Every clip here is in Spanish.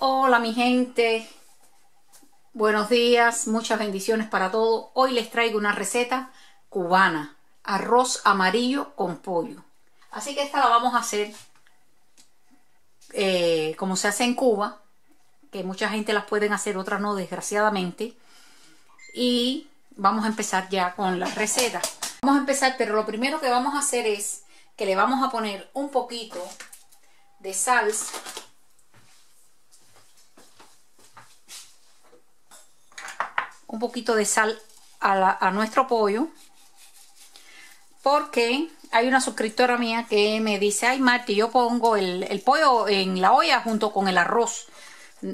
Hola mi gente, buenos días, muchas bendiciones para todos. Hoy les traigo una receta cubana, arroz amarillo con pollo. Así que esta la vamos a hacer eh, como se hace en Cuba, que mucha gente las pueden hacer, otras no, desgraciadamente. Y vamos a empezar ya con la receta. Vamos a empezar, pero lo primero que vamos a hacer es que le vamos a poner un poquito de sal un poquito de sal a, nuestro pollo porque hay una suscriptora mía que me dice, ay Marti, yo pongo el, pollo en la olla junto con el arroz.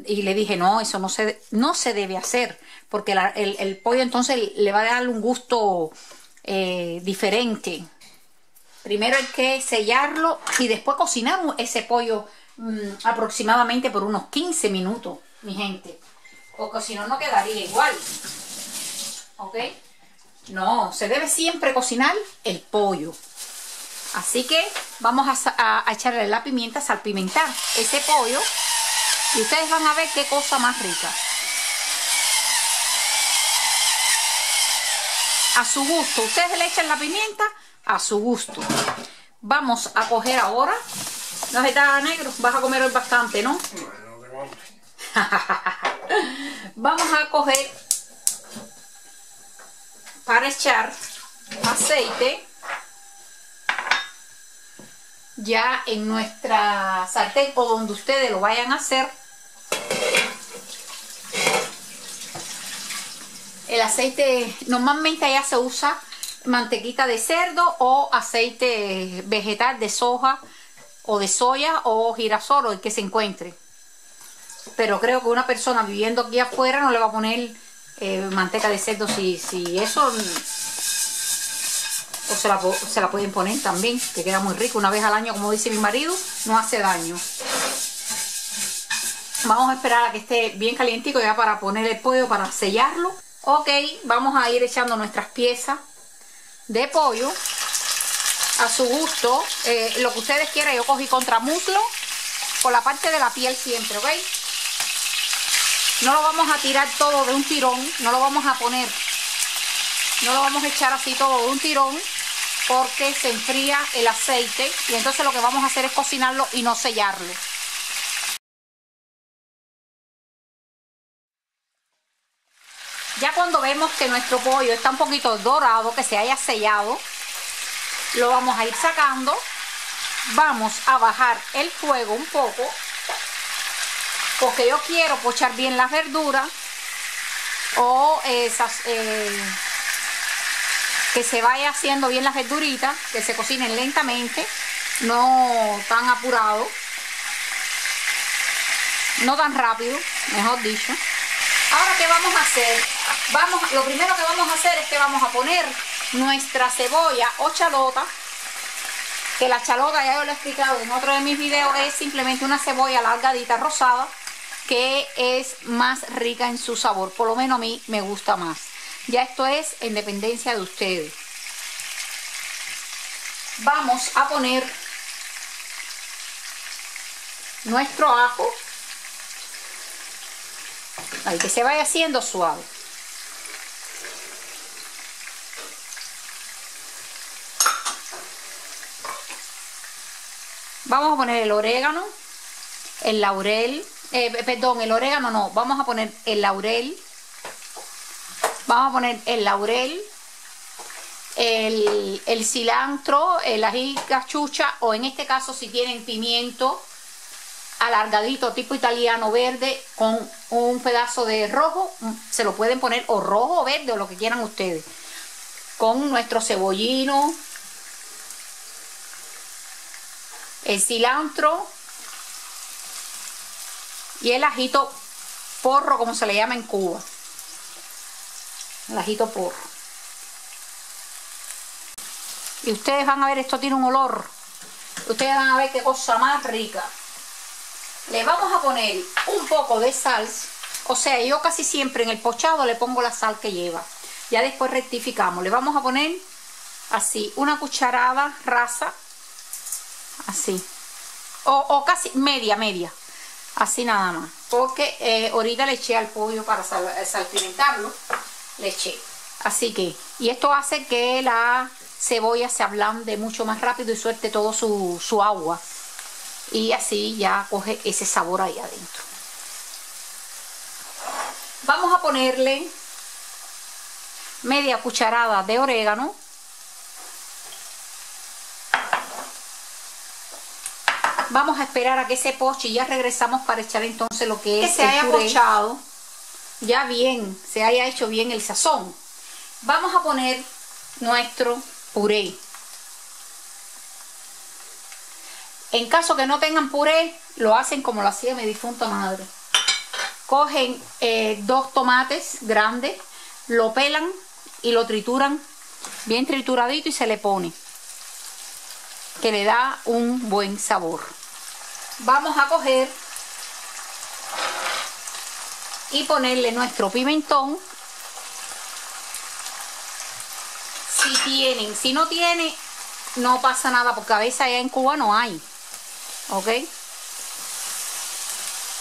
Y le dije, no, eso no se, no se debe hacer, porque el, pollo entonces le va a dar un gusto eh, diferente. Primero hay que sellarlo y después cocinar ese pollo mm, aproximadamente por unos 15 minutos, mi gente porque si no, no quedaría igual. ¿Ok? No, se debe siempre cocinar el pollo. Así que vamos a, echarle la pimienta, salpimentar ese pollo. Y ustedes van a ver qué cosa más rica. A su gusto. Ustedes le echan la pimienta a su gusto. Vamos a coger ahora. No está negro. Vas a comer hoy bastante, ¿no? Vamos a coger para echar aceite ya en nuestra sartén o donde ustedes lo vayan a hacer. El aceite normalmente allá se usa mantequita de cerdo o aceite vegetal de soja o de soya o girasol o el que se encuentre pero creo que una persona viviendo aquí afuera no le va a poner eh, manteca de cerdo si, si eso o se la, se la pueden poner también que queda muy rico. Una vez al año como dice mi marido no hace daño. Vamos a esperar a que esté bien calientico ya para poner el pollo para sellarlo. Ok vamos a ir echando nuestras piezas de pollo a su gusto. Eh, lo que ustedes quieran yo cogí contramuslo por la parte de la piel siempre ok no lo vamos a tirar todo de un tirón, no lo vamos a poner, no lo vamos a echar así todo de un tirón porque se enfría el aceite y entonces lo que vamos a hacer es cocinarlo y no sellarlo. Ya cuando vemos que nuestro pollo está un poquito dorado, que se haya sellado, lo vamos a ir sacando. Vamos a bajar el fuego un poco porque yo quiero pochar bien las verduras o esas eh, que se vaya haciendo bien las verduritas que se cocinen lentamente no tan apurado no tan rápido mejor dicho. Ahora qué vamos a hacer vamos lo primero que vamos a hacer es que vamos a poner nuestra cebolla o chalota que la chalota ya yo lo he explicado en otro de mis videos es simplemente una cebolla largadita rosada que es más rica en su sabor. Por lo menos a mí me gusta más. Ya esto es en dependencia de ustedes. Vamos a poner nuestro ajo. Ahí que se vaya haciendo suave. Vamos a poner el orégano, el laurel, eh, perdón, el orégano no, vamos a poner el laurel, vamos a poner el laurel, el, el cilantro, el ají cachucha o en este caso si tienen pimiento alargadito tipo italiano verde con un pedazo de rojo, mm, se lo pueden poner o rojo o verde o lo que quieran ustedes. Con nuestro cebollino, el cilantro, y el ajito porro, como se le llama en Cuba. El ajito porro. Y ustedes van a ver, esto tiene un olor. Ustedes van a ver qué cosa más rica. Le vamos a poner un poco de sal. O sea, yo casi siempre en el pochado le pongo la sal que lleva. Ya después rectificamos. Le vamos a poner así, una cucharada rasa. Así. O, o casi media, media. Así nada más. porque eh, ahorita le eché al pollo para salpimentarlo, le eché. Así que, y esto hace que la cebolla se ablande mucho más rápido y suelte todo su, su agua. Y así ya coge ese sabor ahí adentro. Vamos a ponerle media cucharada de orégano. Vamos a esperar a que se poche y ya regresamos para echar entonces lo que es que se haya pochado. Ya bien, se haya hecho bien el sazón. Vamos a poner nuestro puré. En caso que no tengan puré, lo hacen como lo hacía mi difunta madre. Cogen eh, dos tomates grandes, lo pelan y lo trituran bien trituradito y se le pone. Que le da un buen sabor. Vamos a coger y ponerle nuestro pimentón. Si tienen, si no tiene, no pasa nada porque a veces en Cuba no hay. ¿Ok?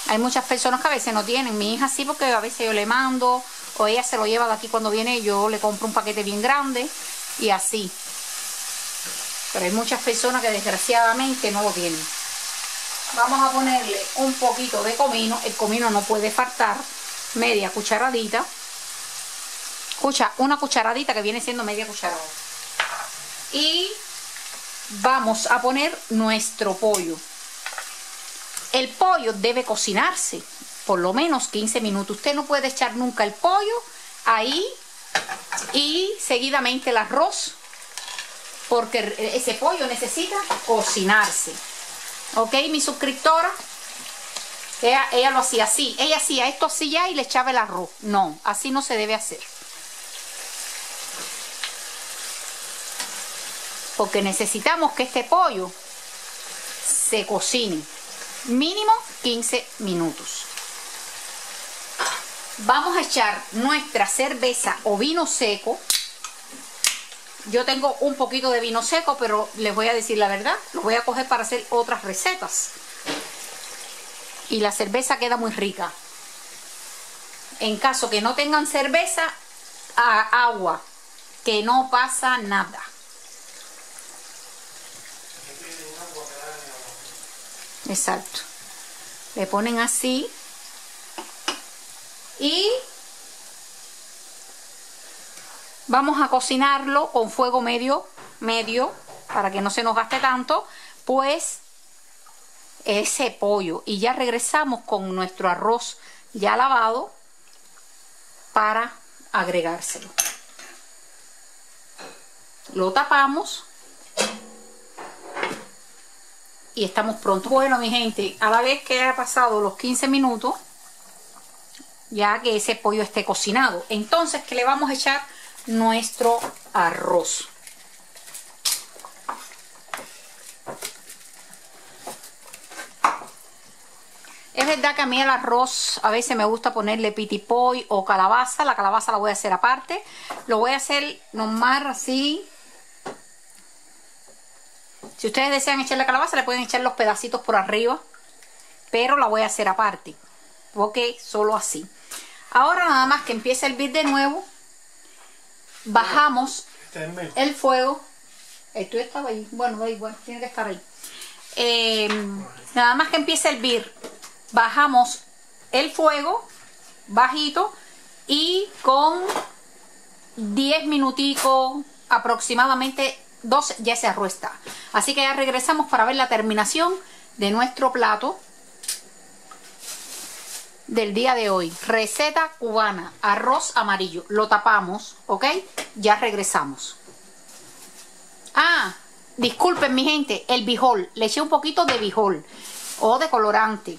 Hay muchas personas que a veces no tienen. Mi hija sí porque a veces yo le mando o ella se lo lleva de aquí cuando viene yo le compro un paquete bien grande y así. Pero hay muchas personas que desgraciadamente no lo tienen. Vamos a ponerle un poquito de comino. El comino no puede faltar. Media cucharadita. Escucha, una cucharadita que viene siendo media cucharada. Y vamos a poner nuestro pollo. El pollo debe cocinarse por lo menos 15 minutos. Usted no puede echar nunca el pollo ahí y seguidamente el arroz porque ese pollo necesita cocinarse. ¿Ok? Mi suscriptora, ella, ella lo hacía así. Ella hacía esto así ya y le echaba el arroz. No, así no se debe hacer. Porque necesitamos que este pollo se cocine mínimo 15 minutos. Vamos a echar nuestra cerveza o vino seco. Yo tengo un poquito de vino seco, pero les voy a decir la verdad, lo voy a coger para hacer otras recetas. Y la cerveza queda muy rica. En caso que no tengan cerveza, agua, que no pasa nada. Exacto. Le ponen así. Y vamos a cocinarlo con fuego medio, medio, para que no se nos gaste tanto, pues ese pollo. Y ya regresamos con nuestro arroz ya lavado para agregárselo. Lo tapamos y estamos prontos. Bueno, mi gente, a la vez que ha pasado los 15 minutos, ya que ese pollo esté cocinado, entonces que le vamos a echar nuestro arroz. Es verdad que a mí el arroz a veces me gusta ponerle pitipoy o calabaza. La calabaza la voy a hacer aparte. Lo voy a hacer nomás así si ustedes desean echarle calabaza, le pueden echar los pedacitos por arriba. Pero la voy a hacer aparte. Ok, solo así. Ahora nada más que empiece a hervir de nuevo. Bajamos el fuego. Esto estaba ahí. Bueno, da igual, tiene que estar ahí. Em, nada más que empiece a hervir. Bajamos el fuego bajito y con 10 minuticos aproximadamente 12 ya se arruesta. Así que ya regresamos para ver la terminación de nuestro plato del día de hoy. Receta cubana, arroz amarillo. Lo tapamos, ¿ok? Ya regresamos. Ah, disculpen mi gente, el bijol. Le eché un poquito de bijol o de colorante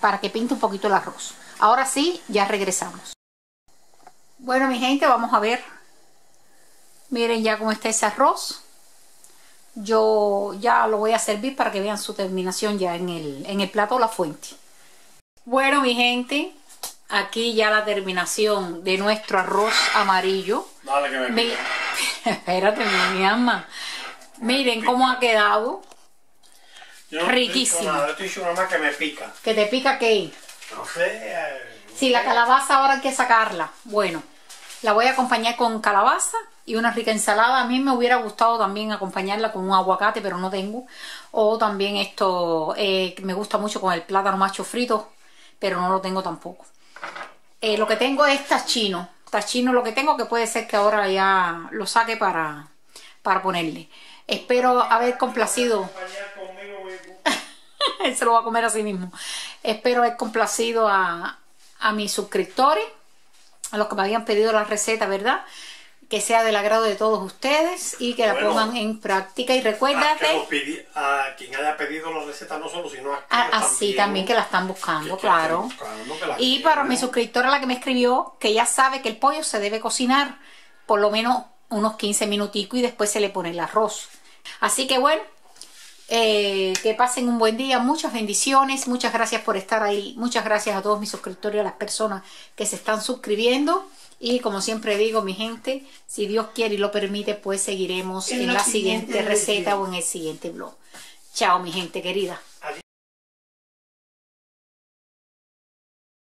para que pinte un poquito el arroz. Ahora sí, ya regresamos. Bueno mi gente, vamos a ver. Miren ya cómo está ese arroz yo ya lo voy a servir para que vean su terminación ya en el, en el plato la fuente. Bueno mi gente, aquí ya la terminación de nuestro arroz amarillo. Dale que me, Espérate mi alma. Miren cómo ha quedado. Riquísimo. Nada, estoy más que me pica. ¿Que te pica qué? No sé. eh, Sí, la calabaza ahora hay que sacarla. Bueno, la voy a acompañar con calabaza y una rica ensalada. A mí me hubiera gustado también acompañarla con un aguacate, pero no tengo. O también esto, eh, que me gusta mucho con el plátano macho frito, pero no lo tengo tampoco. Eh, lo que tengo es tachino. Tachino lo que tengo, que puede ser que ahora ya lo saque para, para ponerle. Espero haber complacido. Él se lo va a comer así mismo. Espero haber complacido a, a mis suscriptores, a los que me habían pedido la receta, ¿verdad? Que sea del agrado de todos ustedes y que la pongan en práctica. Y A, que recuérdate, nos pidi- a quien haya pedido la receta no solo, sino a a- quienes así también que la están que- buscando, que claro. buscando, que Y quieren. para mi suscriptora, la que me escribió, que ya sabe que el pollo se debe cocinar por lo menos unos 15 minuticos y después se le pone el arroz. Así que bueno, eh, que pasen un buen día, muchas bendiciones, muchas gracias por estar ahí, muchas gracias a todos mis suscriptores, a las personas que se están suscribiendo. Y como siempre digo, mi gente, si Dios quiere y lo permite, pues seguiremos En en la siguiente siguiente receta o en el siguiente blog. Chao, mi gente querida.